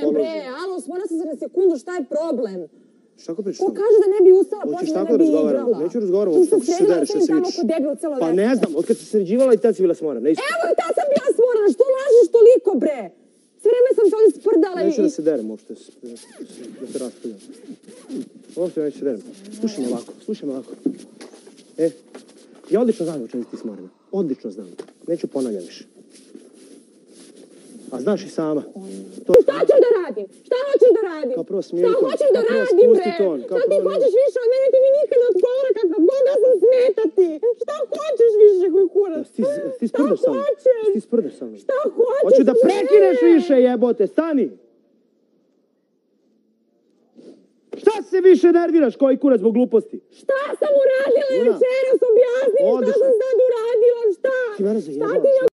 problem, bre? Alo, smora sam se na sekundu, šta je problem? Šta ako pričaš? Ko kaže da ne bi ustala, Hoćeš počela tako ne da bi igrala? Neću sam kako se dereš, da se cijelo Pa ne znam, od kad si sređivala i tad si bila smorana. Ne, Evo i tad sam bila smorana, što lažeš toliko, bre? Sve vreme sam se ovdje sprdala i... neću da se derem uopšte, da se raspravljam. Uopšte neću se derem. Slušaj me ovako, slušaj me ovako. E, ja odlično znam o čemu ti smorena. Odlično znam. Neću ponavljam više. A znaš i sama. To, Šta ćeš da radim? Šta hoćeš da radim? Kao prvo smiri Šta ton, hoćeš da radim, bre? Šta ti hoćeš više od mene? Ti mi nikad ne odgovara kakav god da sam smetati. Šta hoćeš više, koji kurac? Ti, ti sprdaš sa mnom. Ti sprdaš sa mnom. Šta hoćeš? Hoću da prekineš više, jebote, stani! Šta se više nerviraš koji kurac zbog gluposti? Šta sam uradila večeras? Objasni mi šta sam sad uradila, šta? Ti mene